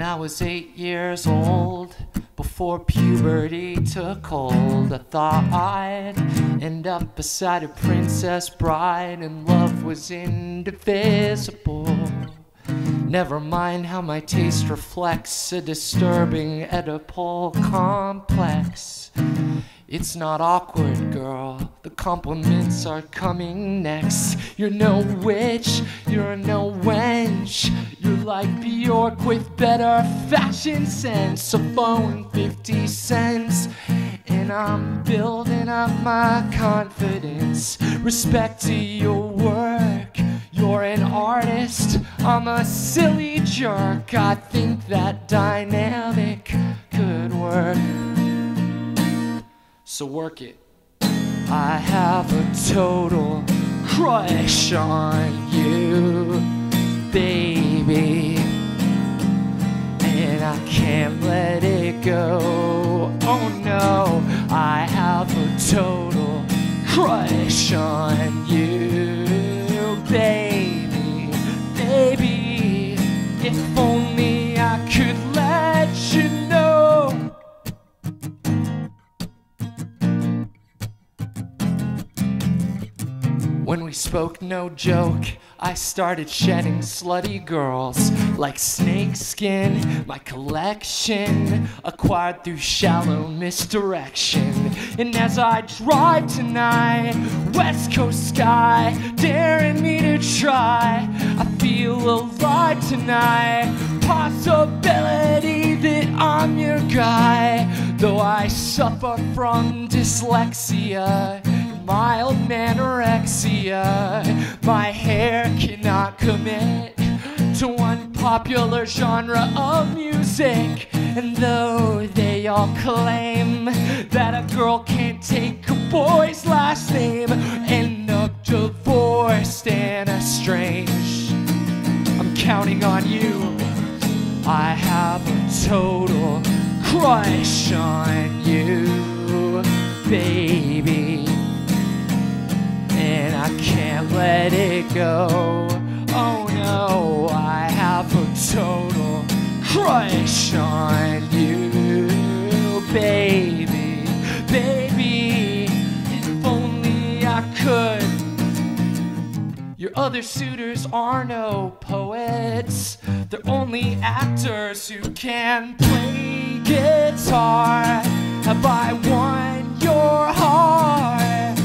When I was eight years old, before puberty took hold, I thought I'd end up beside a princess bride, and love was indivisible. Never mind how my taste reflects a disturbing Oedipal complex. It's not awkward, girl. The compliments are coming next. You're no witch, you're no wench. Like Bjork with better fashion sense. A phone 50 cents. And I'm building up my confidence. Respect to your work. You're an artist, I'm a silly jerk. I think that dynamic could work. So work it. I have a total crush on you, baby. And I can't let it go. Oh no, I have a total crush on you, spoke, no joke, I started shedding slutty girls like snakeskin. My collection acquired through shallow misdirection. And as I drive tonight, West Coast sky, daring me to try, I feel alive tonight. Possibility that I'm your guy, though I suffer from dyslexia mild anorexia. My hair cannot commit to one popular genre of music. And though they all claim that a girl can't take a boy's last name, end up divorced and estranged. I'm counting on you. I have a total crush on on you, baby, baby. If only I could. Your other suitors are no poets, they're only actors who can play guitar. Have I won your heart?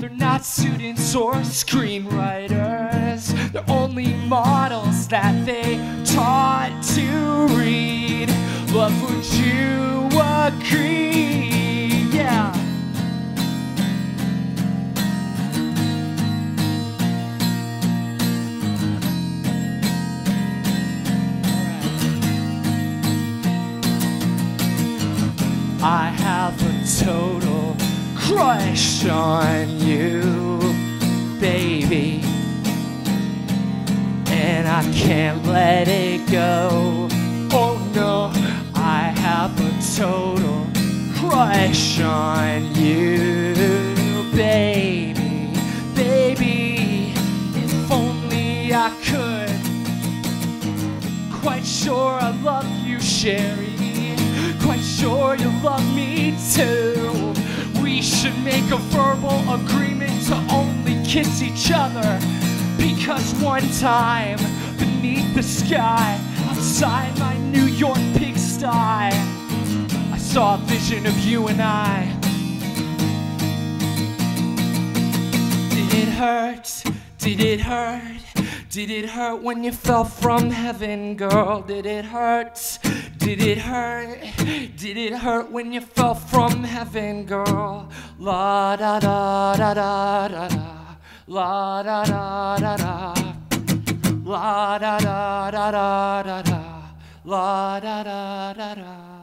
They're not students or screenwriters. They're only models that they you? Yeah. I have a total crush on you, baby. And I can't let it go. Total crush on you, baby. Baby, if only I could. Quite sure I love you, Sherri. Quite sure you love me too. We should make a verbal agreement to only kiss each other. Because one time, beneath the sky, outside my New York pigsty, saw a vision of you and I. Did it hurt? Did it hurt? Did it hurt when you fell from heaven, girl? Did it hurt? Did it hurt? Did it hurt when you fell from heaven, girl? La da da da da da da. La da da da da. La da da da da da da. La da da da da.